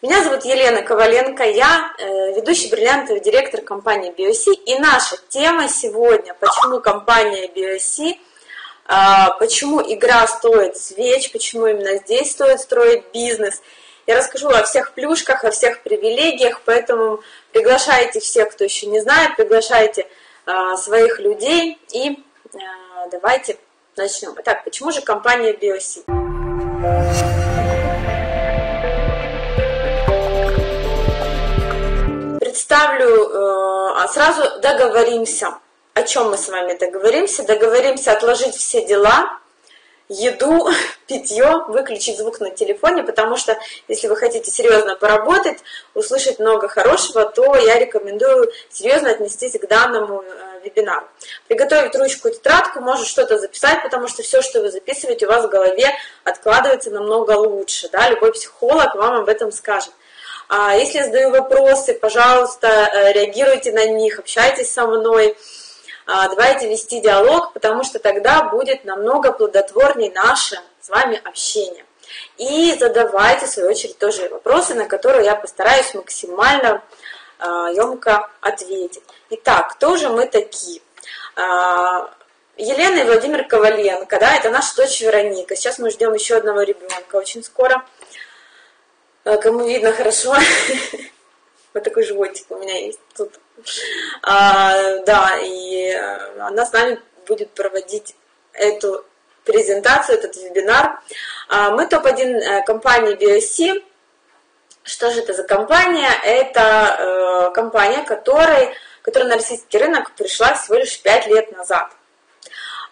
Меня зовут Елена Коваленко, я э, ведущий бриллиантовый директор компании BioC. И наша тема сегодня, почему компания BioC, э, почему игра стоит свеч, почему именно здесь стоит строить бизнес. Я расскажу о всех плюшках, о всех привилегиях, поэтому приглашайте всех, кто еще не знает, приглашайте э, своих людей и э, давайте начнем. Итак, почему же компания BioC? Представлю, э, а сразу договоримся. О чем мы с вами договоримся? Договоримся отложить все дела, еду, питье, выключить звук на телефоне, потому что если вы хотите серьезно поработать, услышать много хорошего, то я рекомендую серьезно отнестись к данному э, вебинару. Приготовить ручку и тетрадку, может что-то записать, потому что все, что вы записываете, у вас в голове откладывается намного лучше. Да? Любой психолог вам об этом скажет. А если я задаю вопросы, пожалуйста, э, реагируйте на них, общайтесь со мной. А, давайте вести диалог, потому что тогда будет намного плодотворнее наше с вами общение. И задавайте, в свою очередь, тоже вопросы, на которые я постараюсь максимально емко а, ответить. Итак, кто же мы такие? Елена и Владимир Коваленко, да, это наша дочь Вероника. Сейчас мы ждем еще одного ребенка очень скоро. А, кому видно хорошо, вот такой животик у меня есть тут. А, да, и э, она с нами будет проводить эту презентацию, этот вебинар. А, мы топ-1 э, компании BioC. Что же это за компания? Это э, компания, которой, которая на российский рынок пришла всего лишь 5 лет назад.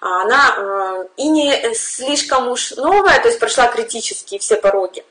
Она э, и не слишком уж новая, то есть прошла критические все пороги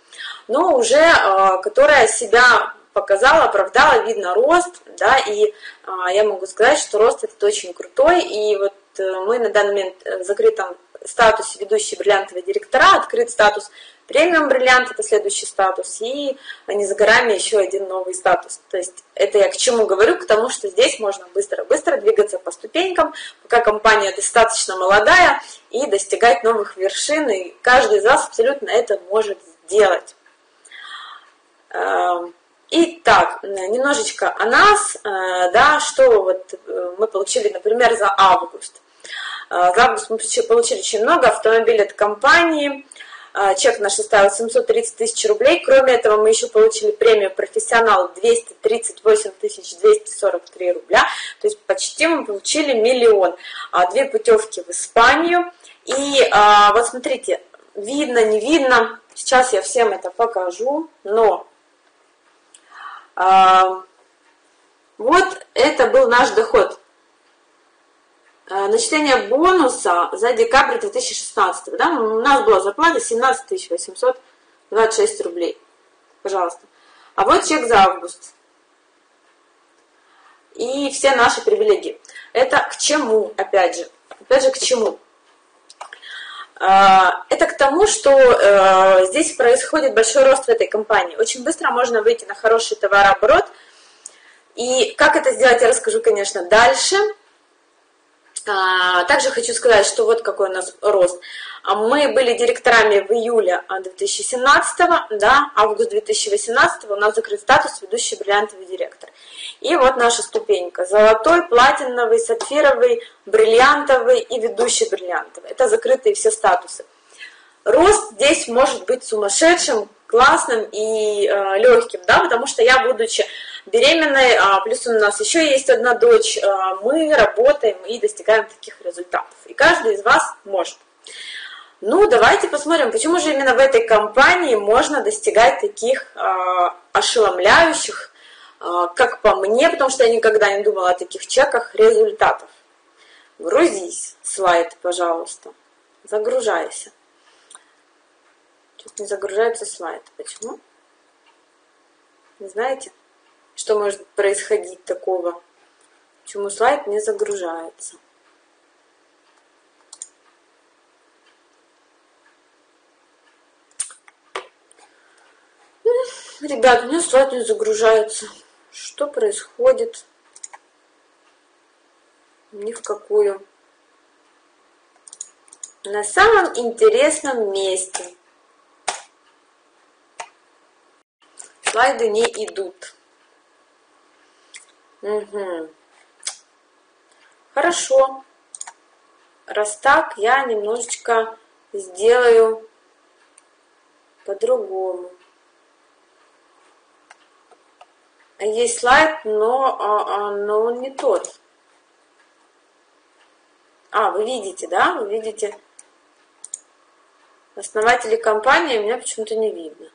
но уже а, которая себя показала, оправдала, видно рост, да, и а, я могу сказать, что рост этот очень крутой, и вот э, мы на данный момент в закрытом статусе ведущие бриллиантовые директора, открыт статус премиум бриллиант, это следующий статус, и не за горами еще один новый статус. То есть это я к чему говорю, к тому, что здесь можно быстро-быстро двигаться по ступенькам, пока компания достаточно молодая, и достигать новых вершин, и каждый из вас абсолютно это может сделать. Эм, итак, немножечко о нас, э, да, что вот э, мы получили, например, за август. Э, за август мы получили очень много автомобилей от компании, чек наш составил 730 тысяч рублей. Кроме этого, мы еще получили премию «Профессионал» 238 243 рубля. То есть почти мы получили миллион. А, две путевки в Испанию. И вот смотрите, видно, не видно. Сейчас я всем это покажу. Но вот это был наш доход. А, начисление бонуса за декабрь 2016. Да? У нас была зарплата 17 826 рублей. Пожалуйста. А вот чек за август. И все наши привилегии. Это к чему, опять же? Опять же, к чему? А, это к тому, что э, здесь происходит большой рост в этой компании. Очень быстро можно выйти на хороший товарооборот. И как это сделать, я расскажу, конечно, дальше. А, также хочу сказать, что вот какой у нас рост. А мы были директорами в июле 2017, да, август 2018 у нас закрыт статус ведущий бриллиантовый директор. И вот наша ступенька. Золотой, платиновый, сапфировый, бриллиантовый и ведущий бриллиантовый. Это закрытые все статусы. Рост здесь может быть сумасшедшим, классным и э, легким, да, потому что я, будучи беременной, а, плюс у нас еще есть одна дочь, а, мы работаем и достигаем таких результатов. И каждый из вас может. Ну, давайте посмотрим, почему же именно в этой компании можно достигать таких а, ошеломляющих а, как по мне, потому что я никогда не думала о таких чеках, результатов. Грузись, слайд, пожалуйста. Загружайся. Чуть не загружается слайд. Почему? Не знаете, что может происходить такого? Почему слайд не загружается? Ребят, у меня слайд не загружается. Что происходит? Ни в какую. На самом интересном месте. слайды не идут. Угу. Хорошо. Раз так, я немножечко сделаю по-другому. Есть слайд, но, а, а, но он не тот. А, вы видите, да? Вы видите основатели компании, меня почему-то не видно.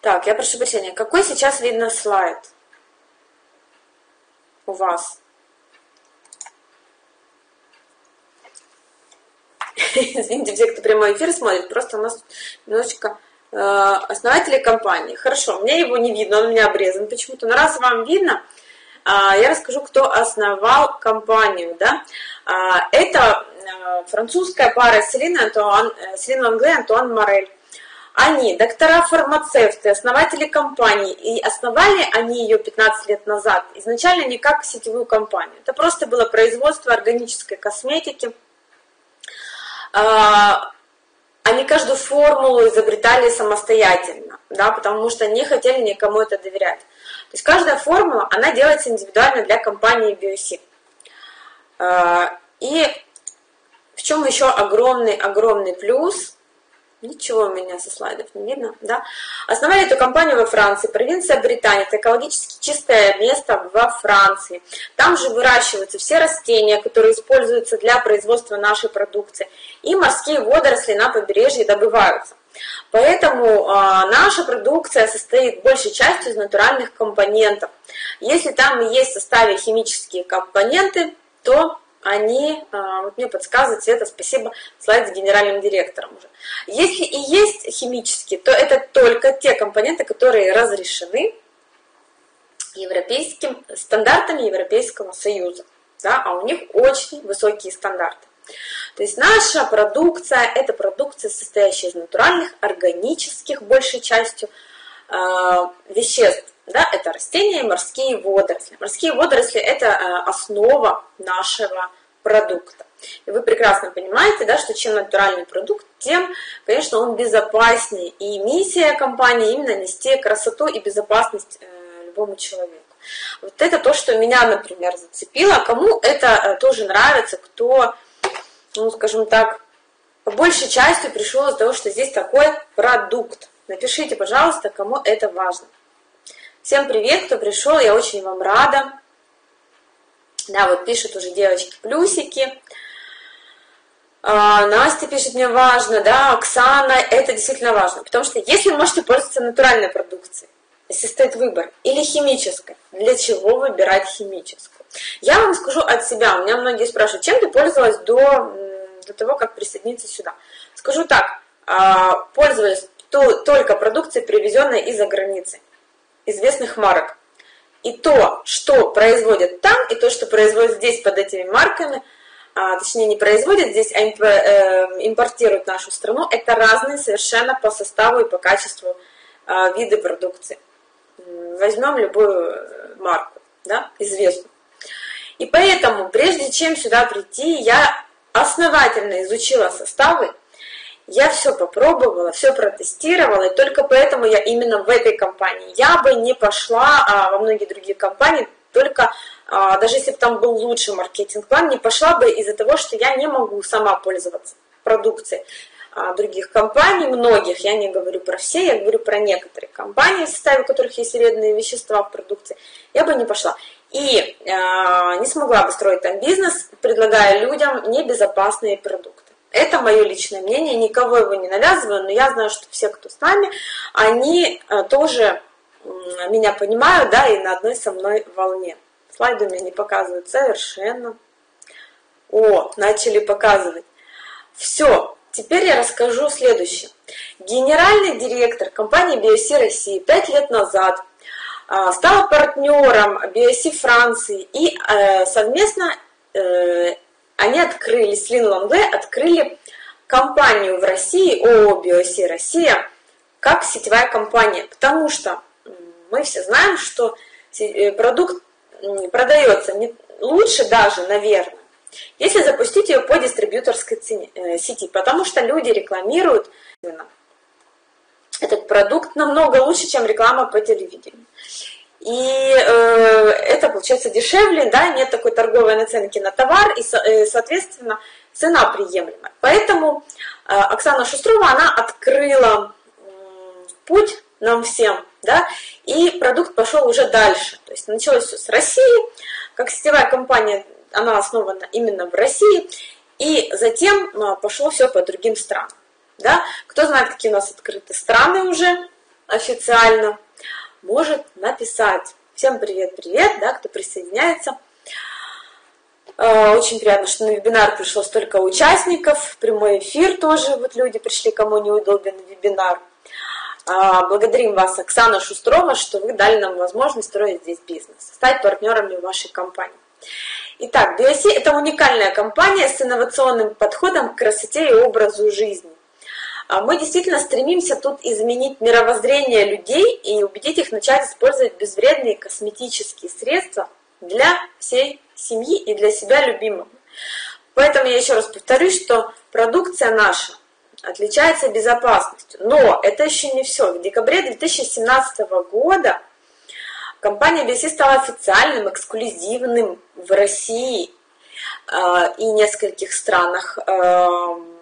Так, я прошу прощения. Какой сейчас видно слайд у вас? Извините, все, кто прямой эфир смотрит, просто у нас немножечко э, основатели компании. Хорошо, мне его не видно, он у меня обрезан почему-то. Но раз вам видно, э, я расскажу, кто основал компанию. Да? Э, это э, французская пара Селина, Антуан, э, Селина Англе, Антуан Морель. Они доктора-фармацевты, основатели компании, и основали они ее 15 лет назад, изначально не как сетевую компанию. Это просто было производство органической косметики. А, они каждую формулу изобретали самостоятельно, да, потому что не хотели никому это доверять. То есть каждая формула, она делается индивидуально для компании BioC. А, и в чем еще огромный-огромный плюс – Ничего у меня со слайдов не видно, да? Основали эту компанию во Франции, провинция Британия, это экологически чистое место во Франции. Там же выращиваются все растения, которые используются для производства нашей продукции, и морские водоросли на побережье добываются. Поэтому а, наша продукция состоит большей частью из натуральных компонентов. Если там есть в составе химические компоненты, то они, а, вот мне подсказывает Света, спасибо, слайд с генеральным директором уже. Если и есть химические, то это только те компоненты, которые разрешены европейским стандартами Европейского Союза, да, а у них очень высокие стандарты. То есть наша продукция – это продукция, состоящая из натуральных, органических, большей частью, э, веществ. Да, это растения, морские водоросли. Морские водоросли – это э, основа нашего продукта. И вы прекрасно понимаете, да, что чем натуральный продукт, тем, конечно, он безопаснее. И миссия компании именно нести красоту и безопасность э, любому человеку. Вот это то, что меня, например, зацепило. Кому это э, тоже нравится, кто, ну, скажем так, по большей части пришел из-за того, что здесь такой продукт. Напишите, пожалуйста, кому это важно. Всем привет, кто пришел, я очень вам рада. Да, вот пишут уже девочки плюсики. А, Настя пишет, мне важно, да, Оксана, это действительно важно, потому что если вы можете пользоваться натуральной продукцией, если стоит выбор, или химической, для чего выбирать химическую? Я вам скажу от себя, у меня многие спрашивают, чем ты пользовалась до, до того, как присоединиться сюда? Скажу так, а, пользовалась только продукцией, привезенной из-за границы известных марок. И то, что производят там, и то, что производят здесь под этими марками, а, точнее не производят здесь, а э, импортируют в нашу страну, это разные совершенно по составу и по качеству а, виды продукции. Возьмем любую марку, да, известную. И поэтому, прежде чем сюда прийти, я основательно изучила составы, я все попробовала, все протестировала, и только поэтому я именно в этой компании. Я бы не пошла а, во многие другие компании, только а, даже если бы там был лучший маркетинг-план, не пошла бы из-за того, что я не могу сама пользоваться продукцией а, других компаний, многих, я не говорю про все, я говорю про некоторые компании, в составе которых есть вредные вещества в продукции, я бы не пошла. И э, не смогла бы строить там бизнес, предлагая людям небезопасные продукты. Это мое личное мнение, никого его не навязываю, но я знаю, что все, кто с нами, они э, тоже меня понимают, да, и на одной со мной волне. Слайды у меня не показывают совершенно. О, начали показывать. Все, теперь я расскажу следующее. Генеральный директор компании BioC России пять лет назад э, стал партнером BioC Франции и э, совместно они открыли, с Лин открыли компанию в России, ООО «Биоси Россия», как сетевая компания, потому что мы все знаем, что э, продукт продается не лучше даже, наверное, если запустить ее по дистрибьюторской цене, э, сети, потому что люди рекламируют этот продукт намного лучше, чем реклама по телевидению. И э, это получается дешевле, да, нет такой торговой наценки на товар, и, э, соответственно, цена приемлемая. Поэтому э, Оксана Шустрова, она открыла э, путь нам всем, да, и продукт пошел уже дальше. То есть началось все с России, как сетевая компания, она основана именно в России, и затем э, пошло все по другим странам. Да? Кто знает, какие у нас открыты страны уже официально, может написать. Всем привет-привет, да, кто присоединяется. Э, очень приятно, что на вебинар пришло столько участников. Прямой эфир тоже, вот люди пришли, кому неудобен вебинар. Э, благодарим вас, Оксана Шустрова, что вы дали нам возможность строить здесь бизнес, стать партнерами вашей компании. Итак, BioC – это уникальная компания с инновационным подходом к красоте и образу жизни. А мы действительно стремимся тут изменить мировоззрение людей и убедить их начать использовать безвредные косметические средства для всей семьи и для себя любимого. Поэтому я еще раз повторюсь, что продукция наша отличается безопасностью. Но это еще не все. В декабре 2017 года компания BSC стала официальным, эксклюзивным в России э, и нескольких странах э,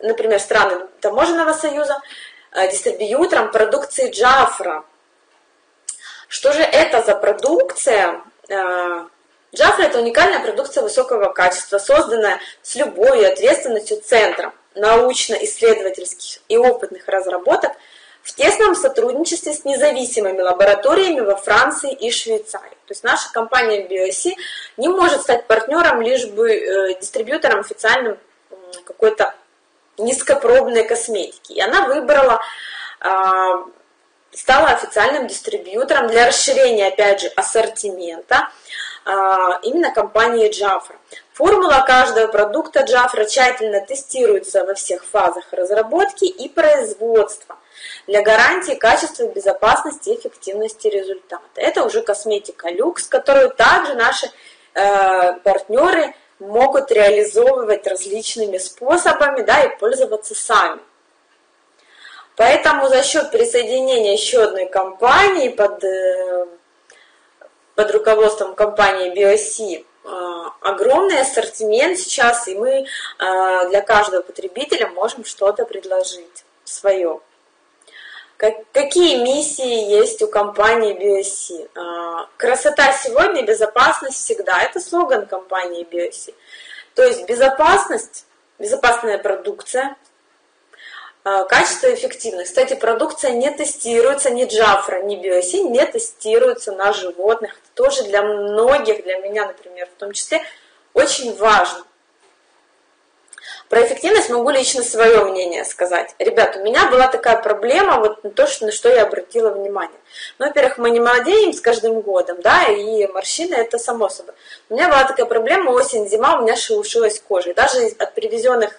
например, страны таможенного союза, э, дистрибьютором продукции Джафра. Что же это за продукция? Э, Джафра – это уникальная продукция высокого качества, созданная с любовью и ответственностью центром научно-исследовательских и опытных разработок в тесном сотрудничестве с независимыми лабораториями во Франции и Швейцарии. То есть наша компания BioSC не может стать партнером, лишь бы э, дистрибьютором официальным какой-то низкопробной косметики. И она выбрала, а, стала официальным дистрибьютором для расширения, опять же, ассортимента а, именно компании Джафра. Формула каждого продукта Джафра тщательно тестируется во всех фазах разработки и производства для гарантии качества, безопасности и эффективности результата. Это уже косметика люкс, которую также наши э, партнеры могут реализовывать различными способами да, и пользоваться сами. Поэтому за счет присоединения еще одной компании под, э, под руководством компании BioC э, огромный ассортимент сейчас, и мы э, для каждого потребителя можем что-то предложить свое. Какие миссии есть у компании BioC? А, красота сегодня, безопасность всегда. Это слоган компании BioC. То есть безопасность, безопасная продукция, а, качество и эффективность. Кстати, продукция не тестируется, ни Джафра, ни BioC не тестируется на животных. Это тоже для многих, для меня, например, в том числе, очень важно. Про эффективность могу лично свое мнение сказать. Ребят, у меня была такая проблема, вот на то, на что я обратила внимание. Ну, во-первых, мы не молодеем с каждым годом, да, и морщины это само собой. У меня была такая проблема, осень, зима, у меня шелушилась кожа. И даже от привезенных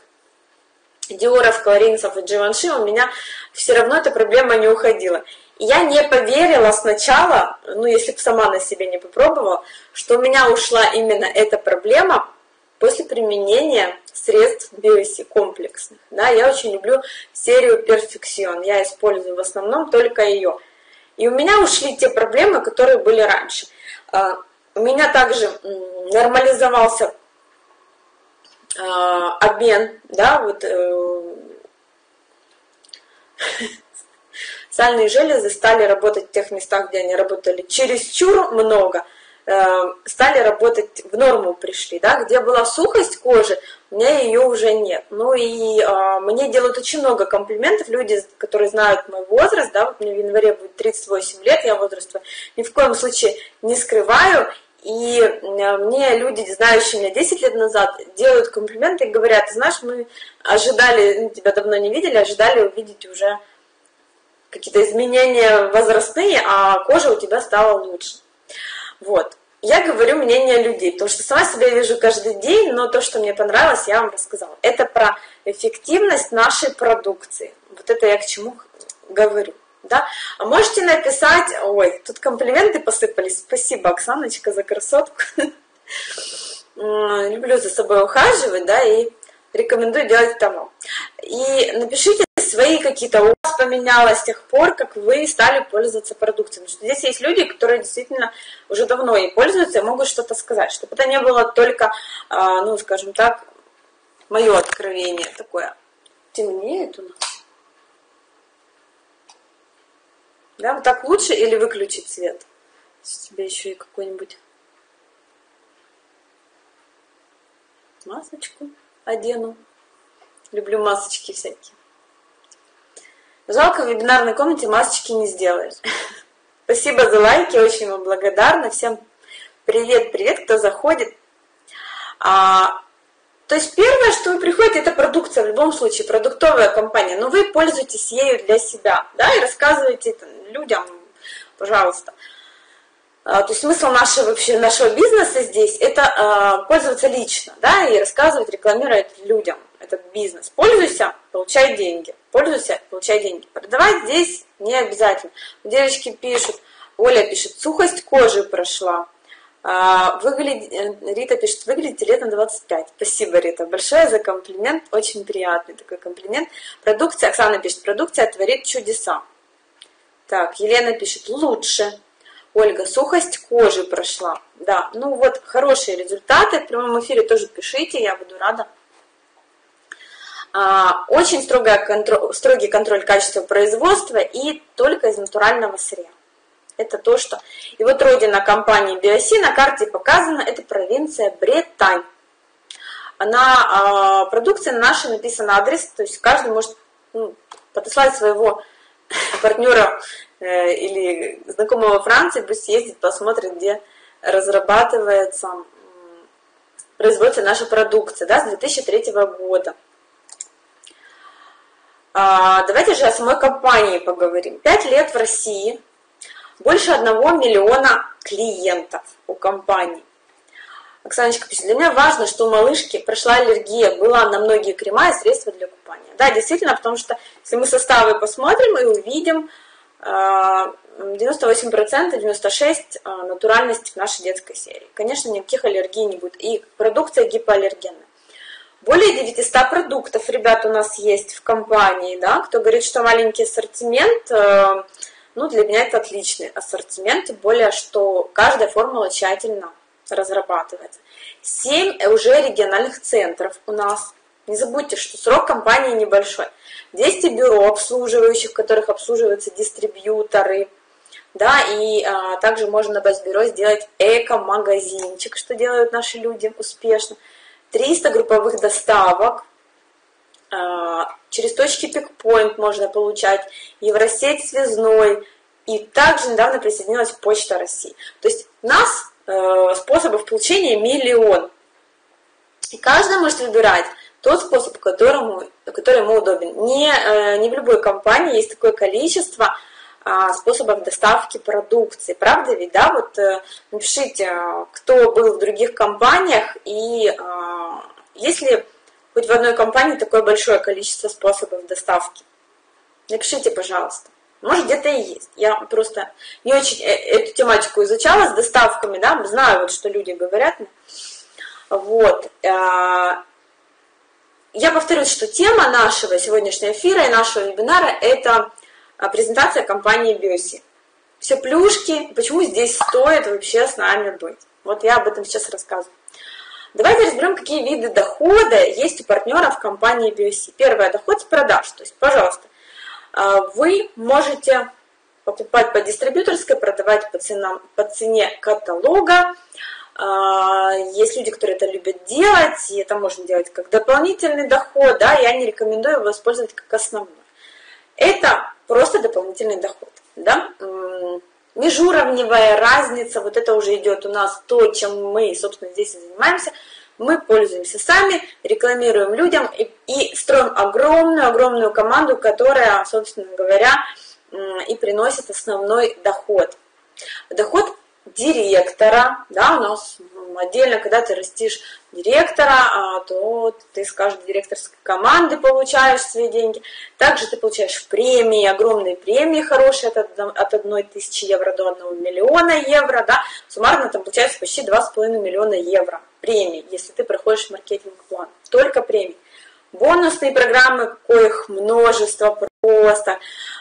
Диоров, Кларинсов и Дживанши у меня все равно эта проблема не уходила. И я не поверила сначала, ну, если бы сама на себе не попробовала, что у меня ушла именно эта проблема, после применения средств биоси комплексных. Да, я очень люблю серию Perfection, я использую в основном только ее. И у меня ушли те проблемы, которые были раньше. А, у меня также нормализовался а, обмен, да, вот э, сальные железы стали работать в тех местах, где они работали чересчур много – стали работать, в норму пришли, да, где была сухость кожи, у меня ее уже нет. Ну и э, мне делают очень много комплиментов люди, которые знают мой возраст, да, вот мне в январе будет 38 лет, я возраст ни в коем случае не скрываю, и э, мне люди, знающие меня 10 лет назад, делают комплименты и говорят, знаешь, мы ожидали, ну, тебя давно не видели, ожидали увидеть уже какие-то изменения возрастные, а кожа у тебя стала лучше. Вот. Я говорю мнение людей, потому что сама себя вижу каждый день, но то, что мне понравилось, я вам рассказала. Это про эффективность нашей продукции. Вот это я к чему говорю. Да? А можете написать, ой, тут комплименты посыпались. Спасибо, Оксаночка, за красотку. люблю за собой ухаживать, да, и рекомендую делать того. И напишите свои какие-то, поменялось с тех пор, как вы стали пользоваться продукцией. Потому что здесь есть люди, которые действительно уже давно ей пользуются и могут что-то сказать, чтобы это не было только, а, ну, скажем так, мое откровение такое. Темнеет у нас. Да, вот так лучше или выключить свет? Тебе еще и какой-нибудь масочку одену. Люблю масочки всякие. Жалко, в вебинарной комнате масочки не сделаешь. Спасибо за лайки, очень вам благодарна. Всем привет-привет, кто заходит. А, то есть первое, что вы приходите, это продукция, в любом случае, продуктовая компания, но вы пользуетесь ею для себя, да, и рассказываете это людям, пожалуйста. А, то есть смысл нашего, вообще, нашего бизнеса здесь – это а, пользоваться лично, да, и рассказывать, рекламировать людям этот бизнес. Пользуйся, получай деньги. Пользуйся, получай деньги. Продавать здесь не обязательно. Девочки пишут, Оля пишет, сухость кожи прошла. А, выглядит, э, Рита пишет, выглядите лет на 25. Спасибо, Рита, большое за комплимент, очень приятный такой комплимент. Продукция, Оксана пишет, продукция творит чудеса. Так, Елена пишет, лучше. Ольга, сухость кожи прошла. Да, ну вот хорошие результаты. В прямом эфире тоже пишите, я буду рада. А, очень контроль, строгий контроль качества производства и только из натурального сырья. Это то, что... И вот родина компании Биоси на карте показана, это провинция Бретань. На э, продукции нашей написан адрес, то есть каждый может ну, подослать своего партнера э, или знакомого Франции, пусть ездит, посмотрит, где разрабатывается, производится наша продукция да, с 2003 года. А, давайте же о самой компании поговорим. Пять лет в России, больше одного миллиона клиентов у компании. Оксаночка пишет, для меня важно, что у малышки прошла аллергия, была на многие крема и средства для купания. Да, действительно, потому что если мы составы посмотрим и увидим, 98%, а, 96% а, натуральность в нашей детской серии. Конечно, никаких аллергий не будет. И продукция гипоаллергенная. Более 900 продуктов, ребят, у нас есть в компании, да, кто говорит, что маленький ассортимент, э, ну, для меня это отличный ассортимент, более, что каждая формула тщательно разрабатывается. 7 уже региональных центров у нас. Не забудьте, что срок компании небольшой. 200 бюро обслуживающих, в которых обслуживаются дистрибьюторы, да, и а, также можно на бюро сделать эко-магазинчик, что делают наши люди успешно. 300 групповых доставок, а, через точки пикпоинт можно получать, Евросеть связной, и также недавно присоединилась Почта России. То есть у нас э, способов получения миллион. И каждый может выбирать тот способ, которому, который ему удобен. Не, э, не в любой компании есть такое количество способов доставки продукции. Правда ведь, да? Вот э, напишите, кто был в других компаниях и а, есть ли хоть в одной компании такое большое количество способов доставки. Напишите, пожалуйста. Может, где-то и есть. Я просто не очень э, эту тематику изучала с доставками, да, знаю, вот, что люди говорят. Вот. А, я повторюсь, что тема нашего сегодняшнего эфира и нашего вебинара – это а, презентация компании Биоси. Все плюшки, почему здесь стоит вообще с нами быть. Вот я об этом сейчас рассказываю. Давайте разберем, какие виды дохода есть у партнеров компании Биоси. Первое – доход с продаж. То есть, пожалуйста, а, вы можете покупать по дистрибьюторской, продавать по, ценам, по цене каталога. А, есть люди, которые это любят делать, и это можно делать как дополнительный доход, да, я не рекомендую его использовать как основной. Это просто дополнительный доход. Да? Межуровневая разница, вот это уже идет у нас то, чем мы, собственно, здесь и занимаемся. Мы пользуемся сами, рекламируем людям и, и строим огромную-огромную команду, которая, собственно говоря, и приносит основной доход. Доход директора, да, у нас отдельно, когда ты растишь директора, а, то ты с каждой директорской команды получаешь свои деньги. Также ты получаешь премии, огромные премии хорошие от, от 1 тысячи евро до 1 миллиона евро, да, суммарно там получается почти 2,5 миллиона евро премии, если ты проходишь маркетинг-план. Только премии. Бонусные программы, коих множество просто.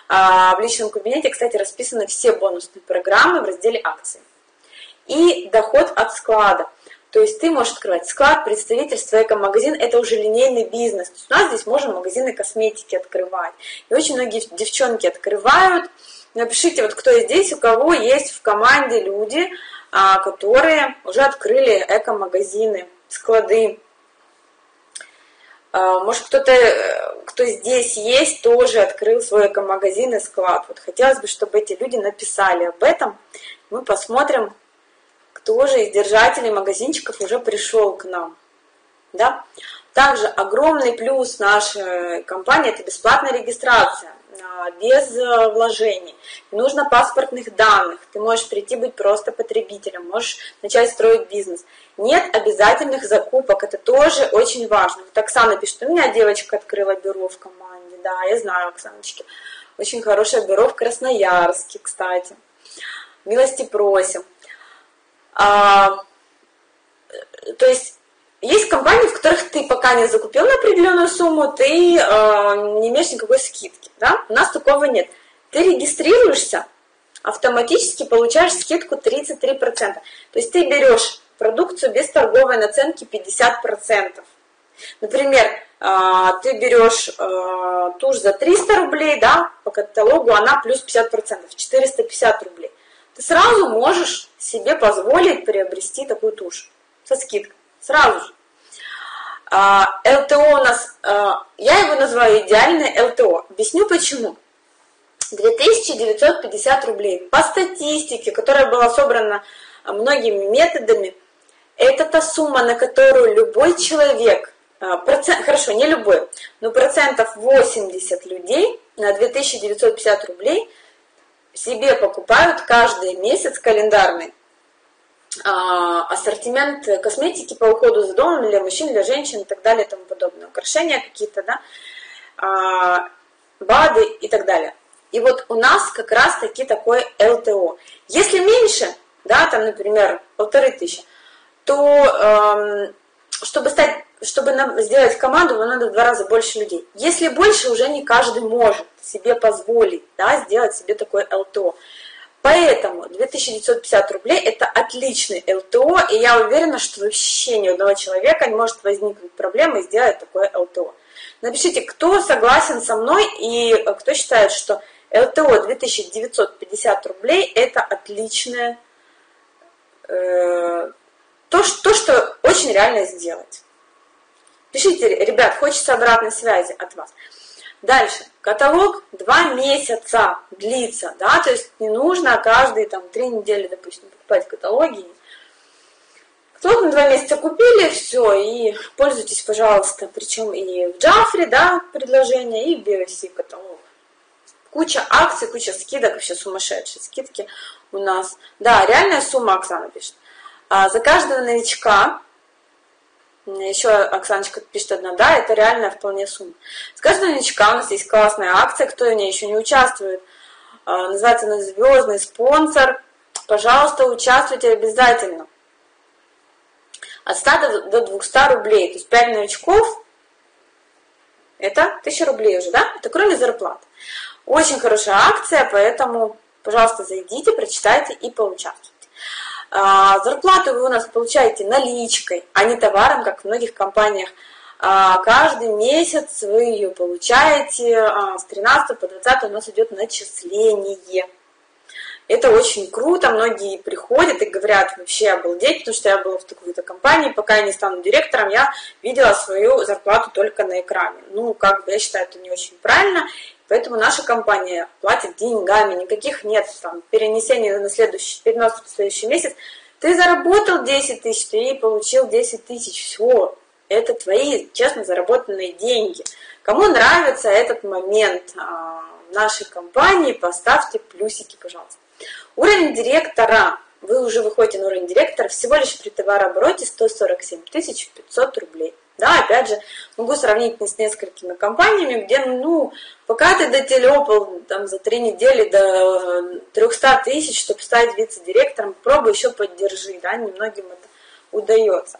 А, в личном кабинете, кстати, расписаны все бонусные программы в разделе акции. И доход от склада. То есть ты можешь открывать склад, представительство, эко-магазин, это уже линейный бизнес. То есть у нас здесь можно магазины косметики открывать. И очень многие девчонки открывают. Напишите, вот кто здесь, у кого есть в команде люди, а, которые уже открыли эко-магазины, склады. А, может, кто-то, кто здесь есть, тоже открыл свой эко-магазин и склад. Вот хотелось бы, чтобы эти люди написали об этом. Мы посмотрим, кто же из держателей магазинчиков уже пришел к нам. Да? Также огромный плюс нашей компании – это бесплатная регистрация а, без э, вложений. Не нужно паспортных данных. Ты можешь прийти быть просто потребителем, можешь начать строить бизнес. Нет обязательных закупок, это тоже очень важно. Вот Оксана пишет, у меня девочка открыла бюро в команде. Да, я знаю, Оксаночки. Очень хорошее бюро в Красноярске, кстати. Милости просим. А, то есть есть компании, в которых ты пока не закупил на определенную сумму, ты э, не имеешь никакой скидки. Да? У нас такого нет. Ты регистрируешься, автоматически получаешь скидку 33%. То есть ты берешь продукцию без торговой наценки 50%. Например, э, ты берешь э, тушь за 300 рублей, да, по каталогу она плюс 50%, 450 рублей ты сразу можешь себе позволить приобрести такую тушь со скидкой. Сразу же. А, ЛТО у нас, а, я его называю идеальный ЛТО. Объясню почему. 2950 рублей. По статистике, которая была собрана многими методами, это та сумма, на которую любой человек, а, процент, хорошо, не любой, но процентов 80 людей на 2950 рублей себе покупают каждый месяц календарный а, ассортимент косметики по уходу за домом для мужчин, для женщин и так далее и тому подобное. Украшения какие-то, да, а, БАДы и так далее. И вот у нас как раз таки такой ЛТО. Если меньше, да, там, например, полторы тысячи, то эм, чтобы стать чтобы сделать команду, вам надо в два раза больше людей. Если больше, уже не каждый может себе позволить да, сделать себе такой ЛТО. Поэтому 2950 рублей это отличный ЛТО, и я уверена, что вообще ни у одного человека не может возникнуть проблема сделать такое ЛТО. Напишите, кто согласен со мной и кто считает, что ЛТО 2950 рублей это отличное, э, то, то, что очень реально сделать. Пишите, ребят, хочется обратной связи от вас. Дальше. Каталог два месяца длится, да, то есть не нужно каждые там три недели, допустим, покупать каталоги. Каталог на два месяца купили, все, и пользуйтесь, пожалуйста, причем и в Джафре, да, предложение, и в BOC каталог. Куча акций, куча скидок, вообще сумасшедшие скидки у нас. Да, реальная сумма, Оксана пишет. А за каждого новичка еще Оксаночка пишет одна, да, это реальная вполне сумма. С каждого новичка у нас есть классная акция, кто в ней еще не участвует. А, называется она «Звездный спонсор». Пожалуйста, участвуйте обязательно. От 100 до 200 рублей. То есть 5 новичков – это 1000 рублей уже, да? Это кроме зарплат. Очень хорошая акция, поэтому, пожалуйста, зайдите, прочитайте и поучаствуйте. А, зарплату вы у нас получаете наличкой, а не товаром, как в многих компаниях. А, каждый месяц вы ее получаете, а, с 13 по 20 у нас идет начисление. Это очень круто, многие приходят и говорят, вообще обалдеть, потому что я была в такой-то компании, пока я не стану директором, я видела свою зарплату только на экране. Ну, как бы я считаю, это не очень правильно, Поэтому наша компания платит деньгами, никаких нет там, перенесений на следующий, перенос в следующий месяц. Ты заработал 10 тысяч, ты получил 10 тысяч, все. Это твои честно заработанные деньги. Кому нравится этот момент а, нашей компании, поставьте плюсики, пожалуйста. Уровень директора. Вы уже выходите на уровень директора всего лишь при товарообороте 147 500 рублей. Да, опять же, могу сравнить с несколькими компаниями, где, ну, пока ты дотелепал там за три недели до 300 тысяч, чтобы стать вице-директором, пробуй еще поддержи, да, немногим это удается.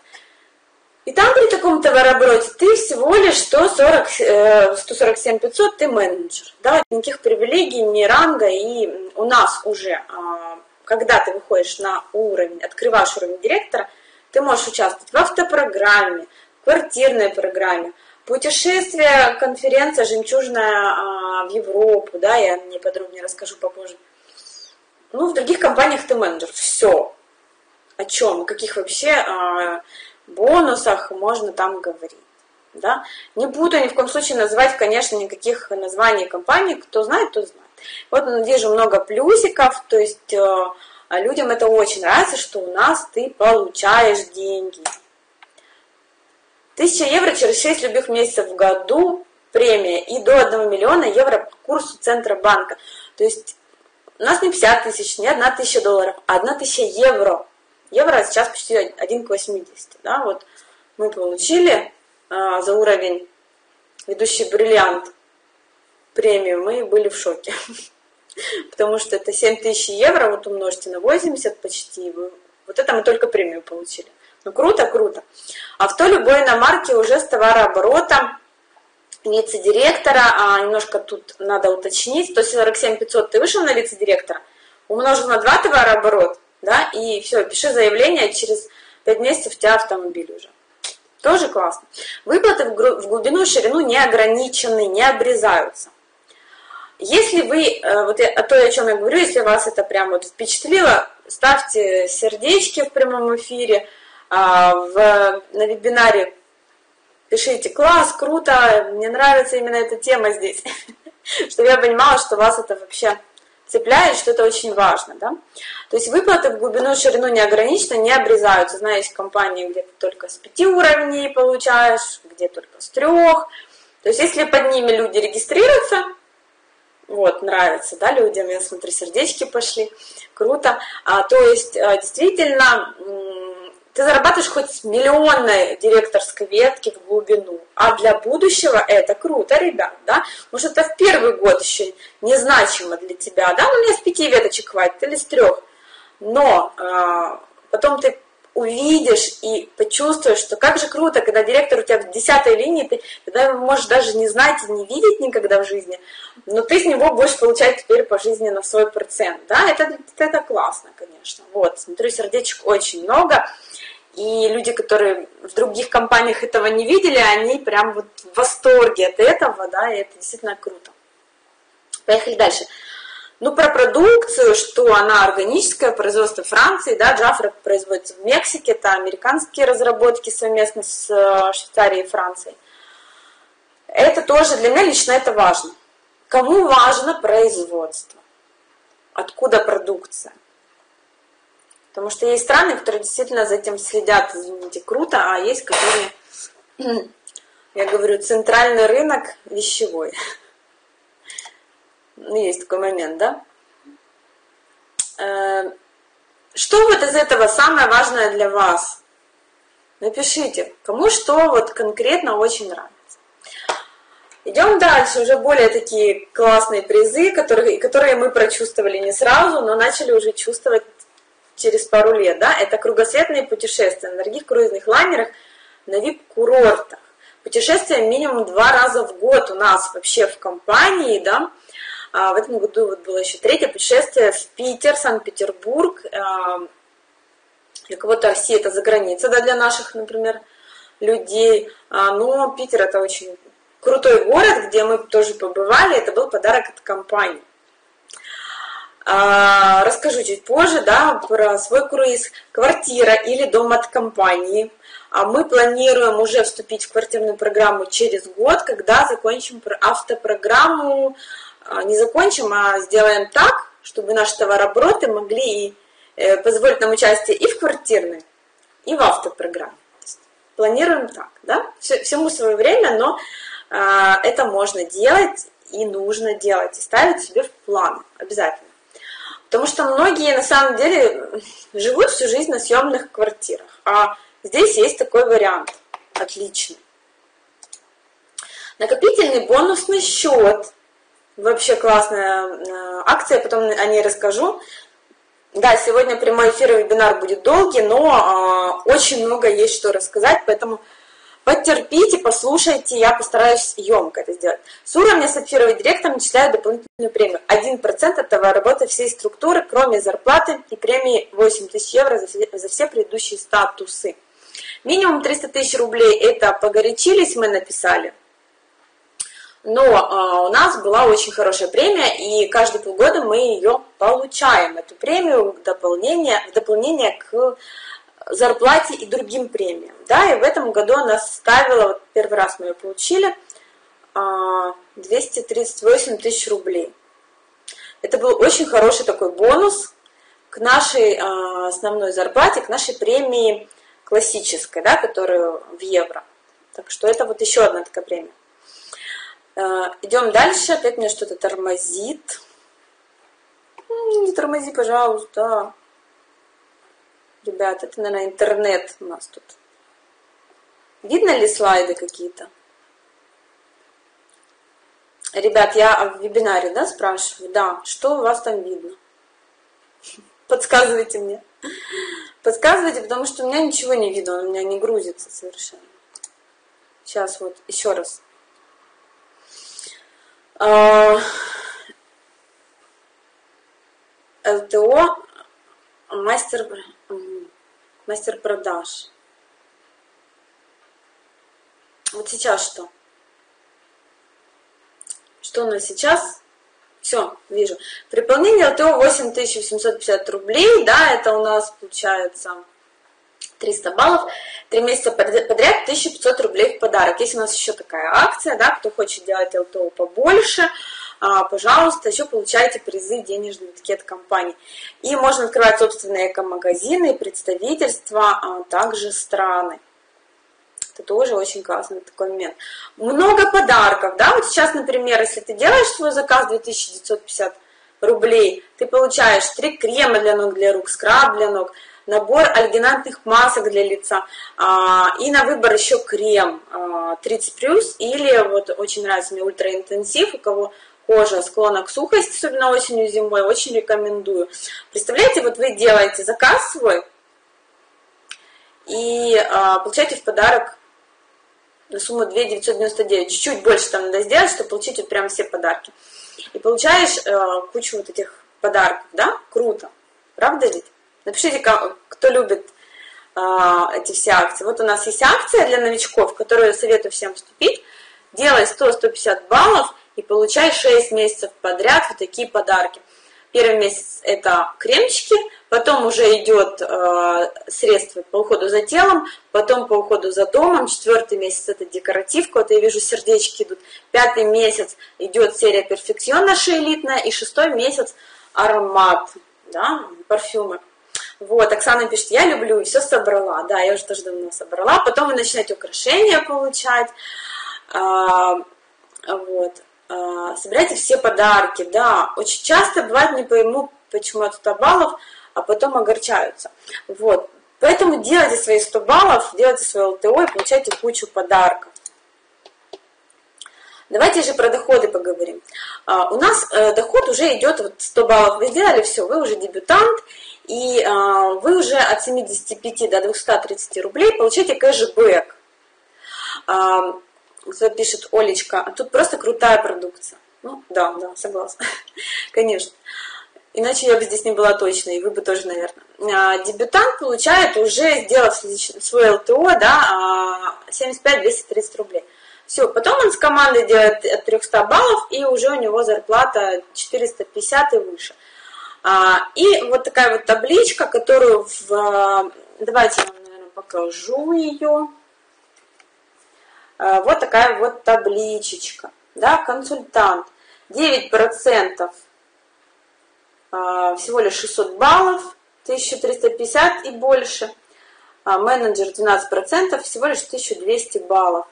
И там при таком товарообороте ты всего лишь 140, 147 500, ты менеджер. Да? Никаких привилегий, ни ранга. И у нас уже, а, когда ты выходишь на уровень, открываешь уровень директора, ты можешь участвовать в автопрограмме, квартирной программе, путешествие, конференция «Жемчужная» а, в Европу, да, я не подробнее расскажу попозже. Ну, в других компаниях ты менеджер. Все. О чем? О каких вообще а, бонусах можно там говорить. Да? Не буду ни в коем случае называть, конечно, никаких названий компаний. Кто знает, тот знает. Вот вижу много плюсиков, то есть э, людям это очень нравится, что у нас ты получаешь деньги. 1000 евро через 6 любых месяцев в году премия и до 1 миллиона евро по курсу Центробанка. То есть у нас не 50 тысяч, не 1 тысяча долларов, а 1 тысяча евро. Евро сейчас почти 1 к 80. Да? Вот мы получили а, за уровень ведущий бриллиант премию, мы были в шоке. Потому что это 7 тысяч евро, вот умножьте на 80 почти, вот это мы только премию получили. Ну круто, круто. Авто любой иномарки уже с товарооборотом вице-директора, а немножко тут надо уточнить, 147 500 ты вышел на вице-директора, умножил на 2 товарооборот, да, и все, пиши заявление, через 5 месяцев у тебя автомобиль уже. Тоже классно. Выплаты в глубину и ширину не ограничены, не обрезаются. Если вы, э, вот о той, о чем я говорю, если вас это прям вот впечатлило, ставьте сердечки в прямом эфире, а, в, на вебинаре пишите «класс, круто, мне нравится именно эта тема здесь», чтобы я понимала, что вас это вообще цепляет, что это очень важно. Да? То есть выплаты в глубину и ширину не ограничены, не обрезаются. Знаю, есть компании, где ты только с пяти уровней получаешь, где только с трех. То есть если под ними люди регистрируются, вот, нравится, да, людям, я смотрю, сердечки пошли, круто. А, то есть, а, действительно, ты зарабатываешь хоть миллионной директорской ветки в глубину, а для будущего это круто, ребят, да? Может, это в первый год еще незначимо для тебя, да? Ну, меня с пяти веточек хватит или с трех. Но а, потом ты увидишь и почувствуешь, что как же круто, когда директор у тебя в десятой линии, ты когда можешь даже не знать и не видеть никогда в жизни, но ты с него будешь получать теперь пожизненно свой процент, да, это, это классно, конечно, вот, смотрю, сердечек очень много, и люди, которые в других компаниях этого не видели, они прям вот в восторге от этого, да, и это действительно круто. Поехали дальше. Ну, про продукцию, что она органическая, производство Франции, да, Джафра производится в Мексике, это американские разработки совместно с э, Швейцарией и Францией. Это тоже для меня лично это важно. Кому важно производство? Откуда продукция? Потому что есть страны, которые действительно за этим следят, извините, круто, а есть, которые, я говорю, центральный рынок вещевой. Ну, есть такой момент, да? Э, что вот из этого самое важное для вас? Напишите, кому что вот конкретно очень нравится. Идем дальше, уже более такие классные призы, которые, которые мы прочувствовали не сразу, но начали уже чувствовать через пару лет. Да? Это кругосветные путешествия на дорогих круизных лайнерах на вип-курортах. Путешествия минимум два раза в год у нас вообще в компании, да, в этом году вот было еще третье путешествие в Питер, Санкт-Петербург. А, для кого-то Россия это за граница, да, для наших, например, людей. А, но Питер это очень крутой город, где мы тоже побывали. Это был подарок от компании. Расскажу чуть позже да, про свой круиз. Квартира или дом от компании. Мы планируем уже вступить в квартирную программу через год, когда закончим автопрограмму а, не закончим, а сделаем так, чтобы наши товарообороты могли и э, позволить нам участие и в квартирной, и в автопрограмме. Планируем так, да? Всему свое время, но а, это можно делать и нужно делать, и ставить себе в план обязательно. Потому что многие на самом деле живут всю жизнь на съемных квартирах. А здесь есть такой вариант. Отличный. Накопительный бонусный счет Вообще классная э, акция, потом о ней расскажу. Да, сегодня прямой эфир и вебинар будет долгий, но э, очень много есть что рассказать, поэтому потерпите, послушайте, я постараюсь емко это сделать. С уровня сапфировый директор начисляют дополнительную премию. 1% от работы всей структуры, кроме зарплаты и премии 8 тысяч евро за все, за все предыдущие статусы. Минимум 300 тысяч рублей это погорячились, мы написали. Но а, у нас была очень хорошая премия, и каждые полгода мы ее получаем, эту премию в дополнение, в дополнение к зарплате и другим премиям. Да, и в этом году она составила, вот первый раз мы ее получили, 238 а, тысяч рублей. Это был очень хороший такой бонус к нашей а, основной зарплате, к нашей премии классической, да, которая в евро. Так что это вот еще одна такая премия. Э, Идем дальше. Опять меня что-то тормозит. Не тормози, пожалуйста. Ребят, это, наверное, интернет у нас тут. Видно ли слайды какие-то? Ребят, я в вебинаре, да, спрашиваю? Да, что у вас там видно? Подсказывайте мне. Подсказывайте, потому что у меня ничего не видно, у меня не грузится совершенно. Сейчас вот еще раз. А, ЛТО мастер, мастер продаж. Вот сейчас что? Что у нас сейчас? Все, вижу. При выполнении ЛТО 8750 рублей, да, это у нас получается 300 баллов, 3 месяца подряд 1500 рублей в подарок. Есть у нас еще такая акция, да, кто хочет делать ЛТО побольше, а, пожалуйста, еще получайте призы денежный такие от компании. И можно открывать собственные эко-магазины, представительства, а также страны. Это тоже очень классный такой момент. Много подарков, да, вот сейчас, например, если ты делаешь свой заказ 2950 рублей, ты получаешь три крема для ног, для рук, скраб для ног, набор альгинатных масок для лица, а, и на выбор еще крем 30 а, или вот очень нравится мне ультраинтенсив, у кого кожа склонна к сухости, особенно осенью зимой, очень рекомендую. Представляете, вот вы делаете заказ свой и а, получаете в подарок на сумму 2 999, чуть-чуть больше там надо сделать, чтобы получить вот прям все подарки. И получаешь э, кучу вот этих подарков, да? Круто. Правда ведь? Напишите, кто любит э, эти все акции. Вот у нас есть акция для новичков, в которую советую всем вступить. Делай 100-150 баллов и получай 6 месяцев подряд вот такие подарки. Первый месяц это кремчики, потом уже идет э, средство по уходу за телом, потом по уходу за домом, четвертый месяц это декоративка, вот я вижу сердечки идут, пятый месяц идет серия перфекцион наша и шестой месяц аромат, да, парфюмы. Вот, Оксана пишет, я люблю, и все собрала. Да, я уже тоже давно собрала. Потом вы начинаете украшения получать. А, вот. А, собирайте все подарки, да. Очень часто бывает, не пойму, почему от 100 баллов, а потом огорчаются. Вот. Поэтому делайте свои 100 баллов, делайте свое ЛТО и получайте кучу подарков. Давайте же про доходы поговорим. А, у нас э, доход уже идет, вот 100 баллов вы сделали, все, вы уже дебютант, и а, вы уже от 75 до 230 рублей получаете кэшбэк. А, кто пишет Олечка, а тут просто крутая продукция. Ну, да, да, согласна, конечно. Иначе я бы здесь не была точно, и вы бы тоже, наверное. А, дебютант получает уже, сделав свой ЛТО, да, 75-230 рублей. Все, потом он с командой делает от 300 баллов, и уже у него зарплата 450 и выше. А, и вот такая вот табличка, которую в... Давайте я вам, наверное, покажу ее. А, вот такая вот табличечка. Да, консультант. 9% а, всего лишь 600 баллов, 1350 и больше. Менеджер 12%, всего лишь 1200 баллов.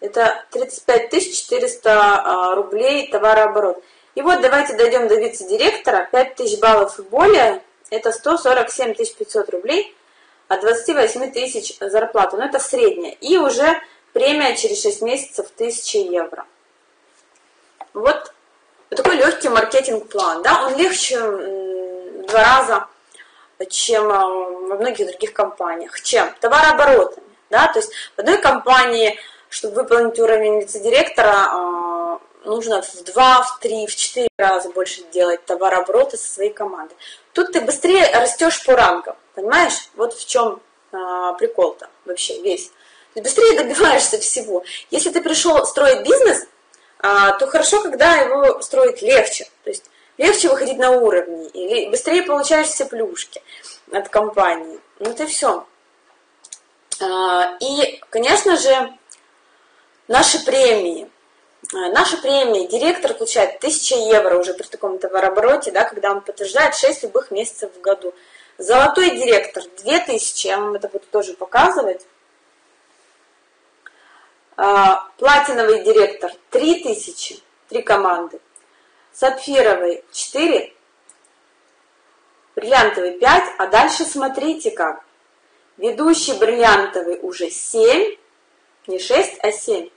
Это 35 400 рублей товарооборот. И вот давайте дойдем до вице-директора. 5000 баллов и более – это 147 500 рублей от 28 тысяч зарплаты. Но это средняя. И уже премия через 6 месяцев 1000 евро. Вот такой легкий маркетинг-план. Да? Он легче 20 два раза, чем а, во многих других компаниях. Чем? Товарооборотами. Да? То есть в одной компании, чтобы выполнить уровень вице-директора, а, нужно в два, в три, в четыре раза больше делать товарообороты со своей командой. Тут ты быстрее растешь по рангам, понимаешь? Вот в чем а, прикол-то вообще весь. Ты быстрее добиваешься всего. Если ты пришел строить бизнес, а, то хорошо, когда его строить легче. То есть легче выходить на уровни, или быстрее получаешь все плюшки от компании. Ну это все. А, и, конечно же, наши премии. А, наши премии директор получает 1000 евро уже при таком товарообороте, да, когда он подтверждает 6 любых месяцев в году. Золотой директор 2000, я вам это буду тоже показывать. А, платиновый директор 3000, три команды. Сапфировый 4, бриллиантовый 5, а дальше смотрите как. Ведущий бриллиантовый уже 7, не 6, а 7.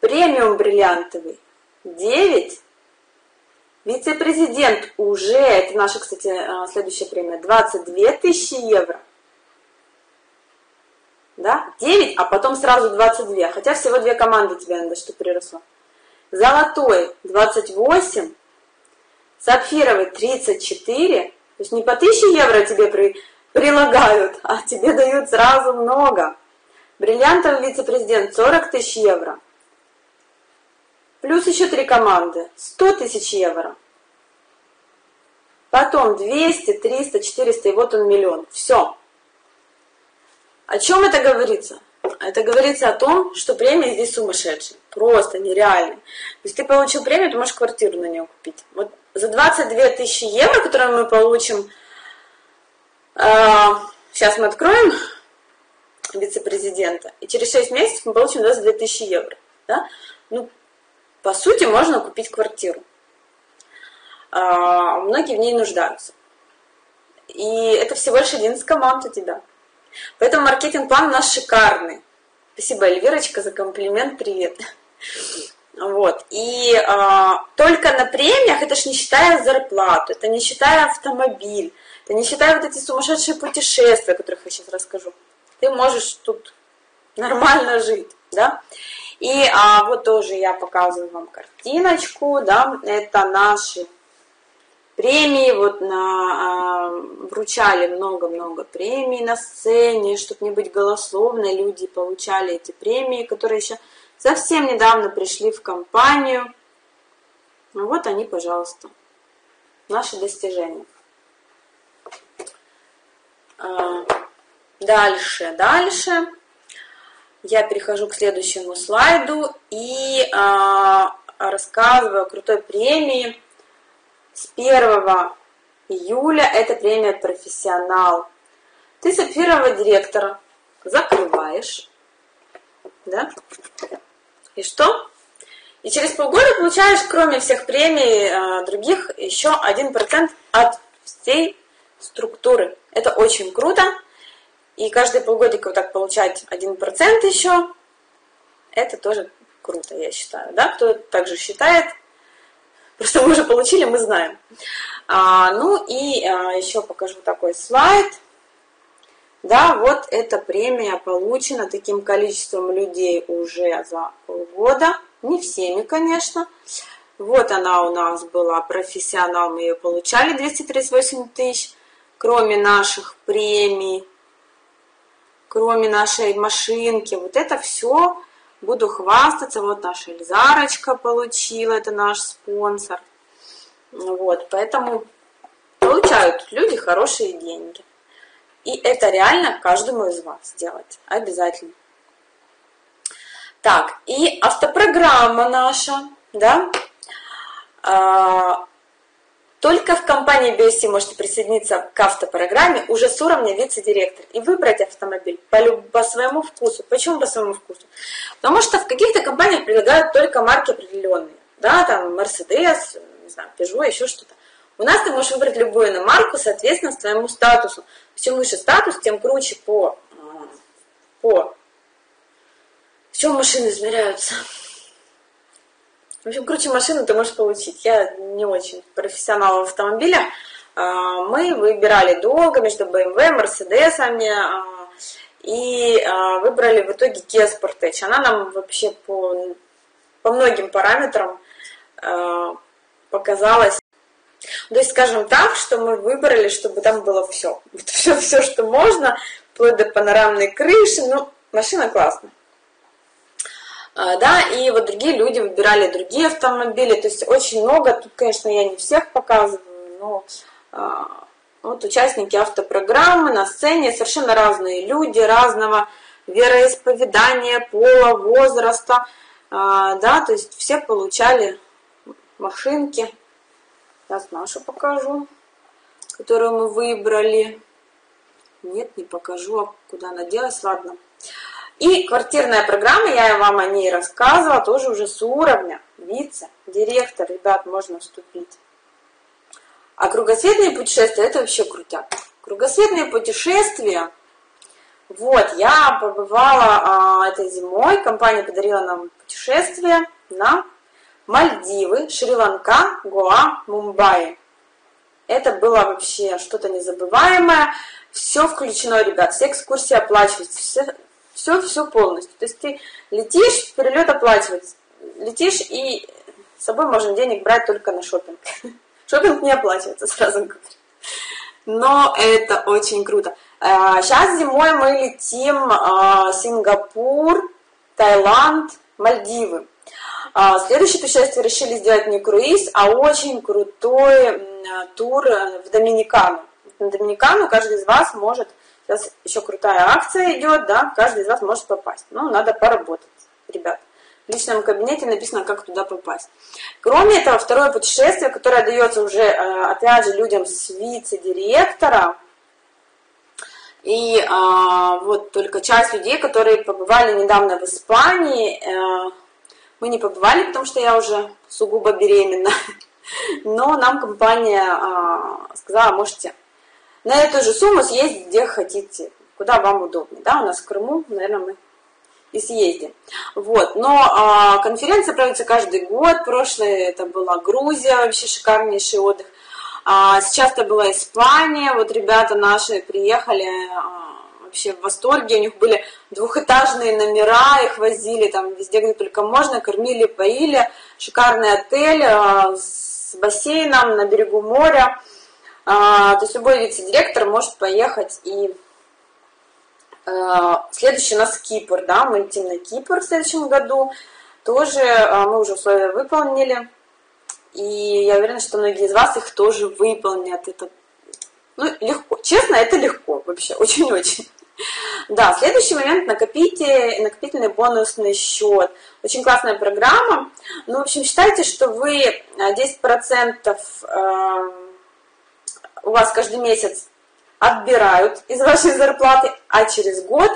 Премиум бриллиантовый 9. Вице-президент уже, это наша, кстати, а, следующая премия, 22 тысячи евро. Да? 9, а потом сразу 22. Хотя всего две команды тебе надо, чтобы приросло. Золотой 28. Сапфировый 34. То есть не по 1000 евро тебе при, прилагают, а тебе дают сразу много. Бриллиантовый вице-президент 40 тысяч евро. Плюс еще три команды. 100 тысяч евро. Потом 200, 300, 400 и вот он миллион. Все. О чем это говорится? Это говорится о том, что премия здесь сумасшедшая. Просто нереальная. То есть ты получил премию, ты можешь квартиру на нее купить. Вот за 22 тысячи евро, которые мы получим, а, сейчас мы откроем вице-президента, и через 6 месяцев мы получим 22 тысячи евро. Да? Ну, по сути, можно купить квартиру. А, многие в ней нуждаются. И это всего лишь один из команд у тебя. Поэтому маркетинг-план у нас шикарный. Спасибо, Эльвирочка, за комплимент. Привет. Вот. И а, только на премиях, это ж не считая зарплату, это не считая автомобиль, это не считая вот эти сумасшедшие путешествия, о которых я сейчас расскажу. Ты можешь тут нормально жить, да? И а, вот тоже я показываю вам картиночку, да, это наши премии, вот на, а, вручали много-много премий на сцене, чтобы не быть голословной, люди получали эти премии, которые еще совсем недавно пришли в компанию. Ну вот они, пожалуйста, наши достижения. А, дальше, дальше. Я перехожу к следующему слайду и а, рассказываю о крутой премии. С 1 июля это премия «Профессионал». Ты сапфирового директора закрываешь, да? И что? И через полгода получаешь, кроме всех премий э, других, еще 1% от всей структуры. Это очень круто. И каждые полгодика вот так получать 1% еще, это тоже круто, я считаю. Да? Кто также считает, просто мы уже получили, мы знаем. А, ну и а, еще покажу такой слайд. Да, вот эта премия получена таким количеством людей уже за полгода. Не всеми, конечно. Вот она у нас была, профессионал, мы ее получали, 238 тысяч. Кроме наших премий, кроме нашей машинки, вот это все буду хвастаться. Вот наша Эльзарочка получила, это наш спонсор. Вот, поэтому получают люди хорошие деньги. И это реально каждому из вас сделать. Обязательно. Так, и автопрограмма наша, да, а, только в компании BSC можете присоединиться к автопрограмме уже с уровня вице-директор и выбрать автомобиль по, по своему вкусу. Почему по своему вкусу? Потому что в каких-то компаниях предлагают только марки определенные. Да, там Mercedes, не знаю, Peugeot, еще что-то. У нас ты можешь выбрать любую иномарку, соответственно, с твоему статусу. Чем выше статус, тем круче по, а, по... В чем машины измеряются? В общем, круче машину ты можешь получить. Я не очень профессионал в автомобилях. мы выбирали долго между BMW, Мерседесами, и выбрали в итоге Kia Sportage. Она нам вообще по, по многим параметрам показалась то есть, скажем так, что мы выбрали, чтобы там было все. Вот все, все, что можно, вплоть до панорамной крыши. Ну, машина классная. А, да, и вот другие люди выбирали другие автомобили, то есть очень много, тут, конечно, я не всех показываю, но а, вот участники автопрограммы на сцене, совершенно разные люди, разного вероисповедания, пола, возраста, а, да, то есть все получали машинки. Сейчас нашу покажу, которую мы выбрали. Нет, не покажу, а куда она делась, ладно. И квартирная программа, я вам о ней рассказывала, тоже уже с уровня вице-директор, ребят, можно вступить. А кругосветные путешествия, это вообще крутяк. Кругосветные путешествия, вот, я побывала а, этой зимой, компания подарила нам путешествие на Мальдивы, Шри-Ланка, Гоа, Мумбаи. Это было вообще что-то незабываемое. Все включено, ребят, все экскурсии оплачиваются, все, все, все полностью. То есть ты летишь, перелет оплачивать, летишь и с собой можно денег брать только на шопинг. Шопинг не оплачивается, сразу говорю. Но это очень круто. Сейчас а, зимой мы летим а, Сингапур, Таиланд, Мальдивы. А, следующее путешествие решили сделать не круиз, а очень крутой тур э, в Доминикану. На Доминикану каждый из вас может, сейчас еще крутая акция идет, да, каждый из вас может попасть. Ну, надо поработать, ребят. В личном кабинете написано, как туда попасть. Кроме этого, второе путешествие, которое дается уже, э, опять же, людям с вице-директора, и а, вот только часть людей, которые побывали недавно в Испании, э, мы не побывали, потому что я уже сугубо беременна. Но нам компания а, сказала, можете на эту же сумму съездить, где хотите, куда вам удобнее. Да, у нас в Крыму, наверное, мы и съездим. Вот. Но а, конференция проводится каждый год. Прошлое это была Грузия, вообще шикарнейший отдых. А, сейчас это была Испания. Вот ребята наши приехали, а, вообще в восторге. У них были двухэтажные номера, их возили там везде, где только можно, кормили, поили. Шикарный отель а, с бассейном на берегу моря. А, то есть любой вице-директор может поехать и а, Следующий у нас Кипр, да, мы летим на Кипр в следующем году. Тоже мы уже условия выполнили. И я уверена, что многие из вас их тоже выполнят. Это ну, легко. Честно, это легко вообще, очень-очень. Да, следующий момент накопите, накопительный бонусный счет. Очень классная программа. Ну, в общем, считайте, что вы 10% э, у вас каждый месяц отбирают из вашей зарплаты, а через год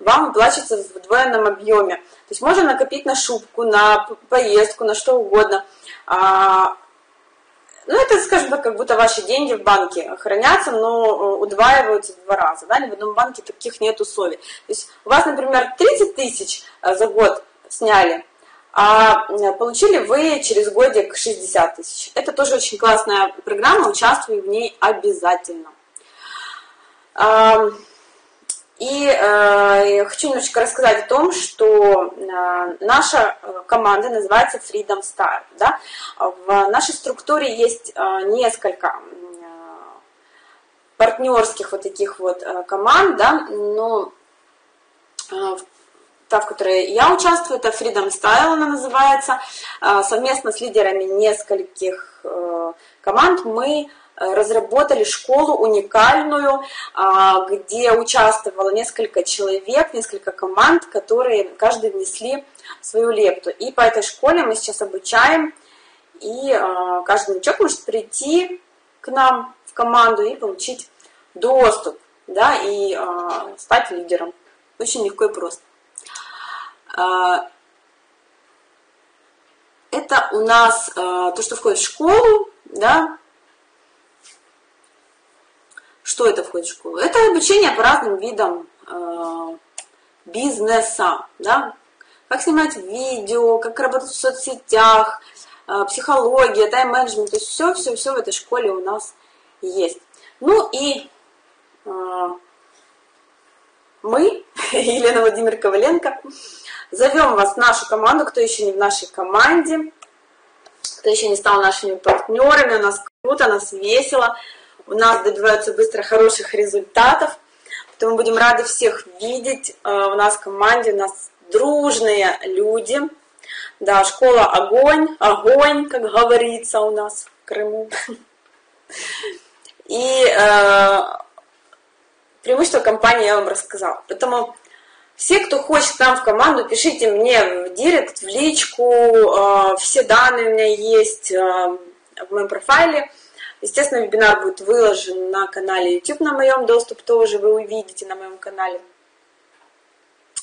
вам выплачивается в удвоенном объеме. То есть можно накопить на шубку, на поездку, на что угодно. А, ну, это, скажем так, как будто ваши деньги в банке хранятся, но э, удваиваются в два раза. Да? Ни в одном банке таких нет условий. То есть у вас, например, 30 тысяч э, за год сняли, а э, получили вы через годик 60 тысяч. Это тоже очень классная программа, участвую в ней обязательно. И э, хочу немножечко рассказать о том, что э, наша команда называется Freedom Star. Да? В нашей структуре есть э, несколько э, партнерских вот таких вот э, команд, да? но э, та, в которой я участвую, это Freedom Style она называется. Э, совместно с лидерами нескольких э, команд мы разработали школу уникальную, а, где участвовало несколько человек, несколько команд, которые каждый внесли свою лепту. И по этой школе мы сейчас обучаем, и а, каждый новичок может прийти к нам в команду и получить доступ, да, и а, стать лидером. Очень легко и просто. Это у нас то, что входит в школу, да, что это входит в школу? Это обучение по разным видам э, бизнеса, да? Как снимать видео, как работать в соцсетях, э, психология, тайм-менеджмент, то есть все, все, все в этой школе у нас есть. Ну и мы, Елена Владимир Коваленко, зовем вас в нашу команду, кто еще не в нашей команде, кто еще не стал нашими партнерами, у нас круто, у нас весело, у нас добиваются быстро хороших результатов, поэтому будем рады всех видеть э, у нас в команде, у нас дружные люди, да, школа огонь, огонь, как говорится у нас в Крыму. И э, преимущество компании я вам рассказала. Поэтому все, кто хочет к нам в команду, пишите мне в директ, в личку, э, все данные у меня есть э, в моем профайле. Естественно, вебинар будет выложен на канале YouTube на моем, доступ тоже вы увидите на моем канале,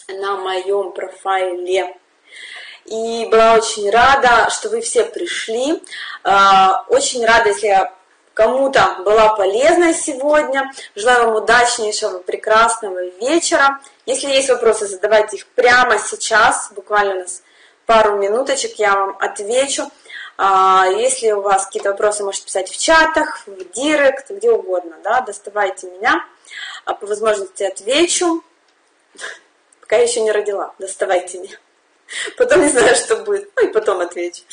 на моем профайле. И была очень рада, что вы все пришли. Э, очень рада, если я кому-то была полезна сегодня. Желаю вам удачнейшего, прекрасного вечера. Если есть вопросы, задавайте их прямо сейчас, буквально у нас пару минуточек, я вам отвечу. А, если у вас какие-то вопросы, можете писать в чатах, в директ, где угодно, да, доставайте меня, а по возможности отвечу. Пока я еще не родила, доставайте меня. Потом не знаю, что будет. Ну и потом отвечу.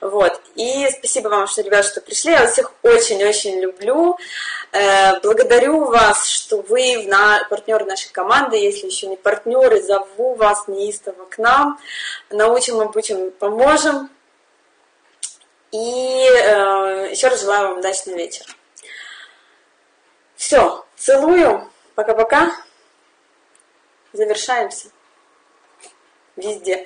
Вот. И спасибо вам, что, ребят, что пришли. Я вас всех очень-очень люблю. Э, благодарю вас, что вы на... партнеры нашей команды. Если еще не партнеры, зову вас неистово к нам. Научим, обучим, поможем. И э, еще раз желаю вам удачного вечера. Все, целую. Пока-пока. Завершаемся везде.